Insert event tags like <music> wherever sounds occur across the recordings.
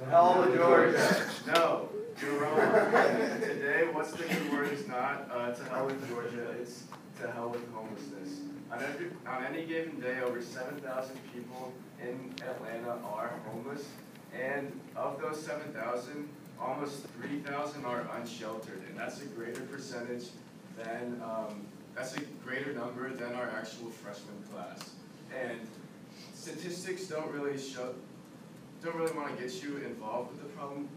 To hell with Georgia. No, you're wrong. Today, what's the good word is not uh, to hell with Georgia, it's to hell with homelessness. On, every, on any given day, over 7,000 people in Atlanta are homeless, and of those 7,000, almost 3,000 are unsheltered, and that's a greater percentage than, um, that's a greater number than our actual freshman class. And statistics don't really show, don't really want to get you involved with the problem,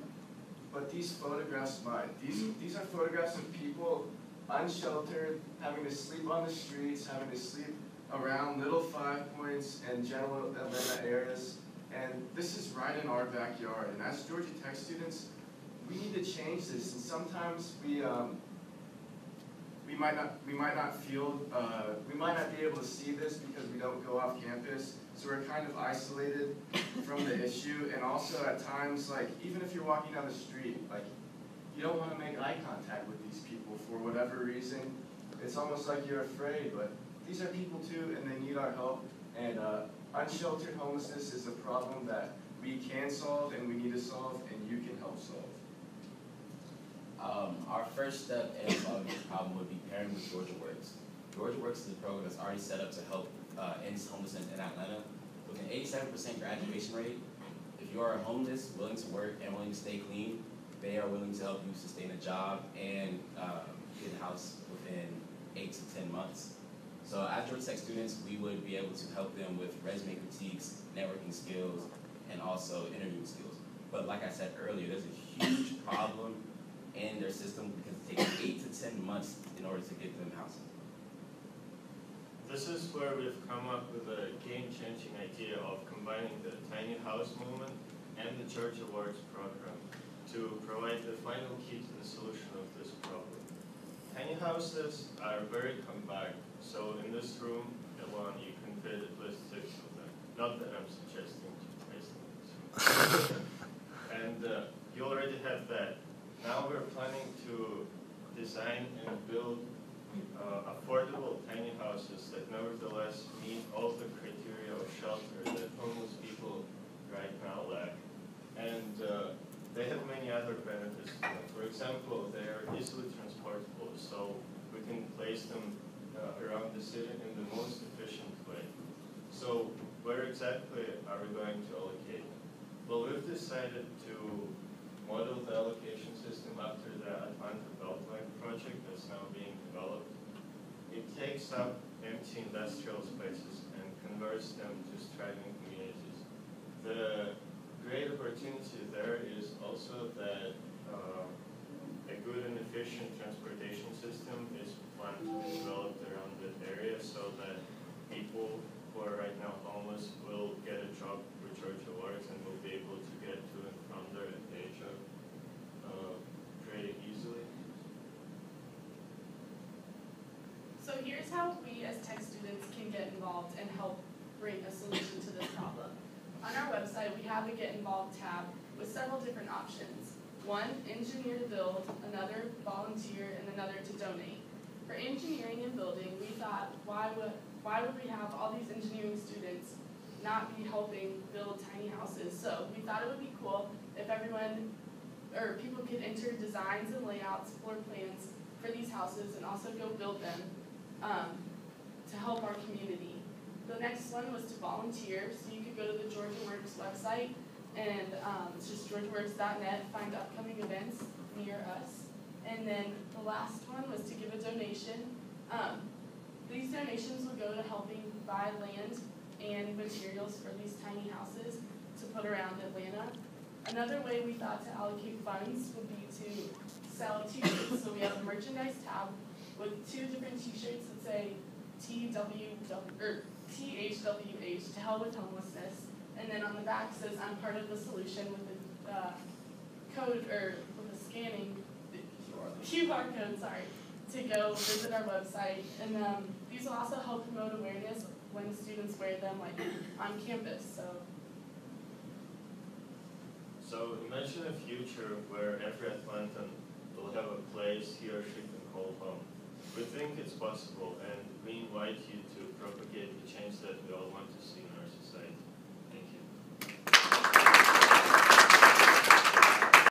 but these photographs might. These, these are photographs of people unsheltered, having to sleep on the streets, having to sleep around Little Five Points and general Atlanta areas. And this is right in our backyard. And as Georgia Tech students, we need to change this. And sometimes we, um, we might not, we might not feel, uh, we might not be able to see this because we don't go off campus. So we're kind of isolated from the issue. And also at times, like, even if you're walking down the street, like, you don't want to make eye contact with these people for whatever reason. It's almost like you're afraid, but these are people too, and they need our help. And uh, unsheltered homelessness is a problem that we can solve and we need to solve, and you can help solve. Um, our first step in solving this problem would be pairing with Georgia Works. Georgia Works is a program that's already set up to help uh, end homelessness in Atlanta. With an 87% graduation rate, if you are homeless, willing to work, and willing to stay clean, they are willing to help you sustain a job and um, get a house within eight to 10 months. So as Georgia Tech students, we would be able to help them with resume critiques, networking skills, and also interviewing skills. But like I said earlier, there's a huge problem in their system because it takes eight to 10 months in order to get them housing. This is where we've come up with a game-changing idea of combining the tiny house movement and the Georgia Works program to provide the final key to the solution of this problem. Tiny houses are very compact, so in this room alone, you can fit at least six of them. Not that I'm suggesting to place them <laughs> in this room. and uh, you already have that. Now we're planning to design and build uh, affordable tiny houses that nevertheless meet all the criteria of shelter that homeless people right now lack. And uh, they have many other benefits. For example, they are easily transportable, so we can place them uh, around the city in the most efficient way. So where exactly are we going to allocate them? Well, we've decided to model the allocation system after the Atlanta Beltline project that's now being developed. It up empty industrial spaces and converts them to thriving communities. The great opportunity there is also that uh, a good and efficient transportation system is planned to be developed around that area so that people who are right now homeless will get a job through Georgia Works and will be able to get to and from their day job uh, pretty easily. So here's how we as tech students can get involved and help bring a solution to this problem. On our website, we have a Get Involved tab with several different options. One, engineer to build, another, volunteer, and another to donate. For engineering and building, we thought, why would, why would we have all these engineering students not be helping build tiny houses? So we thought it would be cool if everyone, or people could enter designs and layouts, floor plans for these houses and also go build them um, to help our community. The next one was to volunteer, so you could go to the Georgia Works website and um, it's just georgiaworks.net, find upcoming events near us. And then the last one was to give a donation. Um, these donations will go to helping buy land and materials for these tiny houses to put around Atlanta. Another way we thought to allocate funds would be to sell t-shirts. So we have a merchandise tab with two different t-shirts that say TWW, or THWH, to hell with homelessness. And then on the back says, I'm part of the solution with the uh, code, or with the scanning, QR code, sorry, to go visit our website. And um, these will also help promote awareness when students wear them like on campus, so. So imagine a future where every Atlantan will have a place he or she can call home. We think it's possible, and we invite you to propagate the change that we all want to see in our society.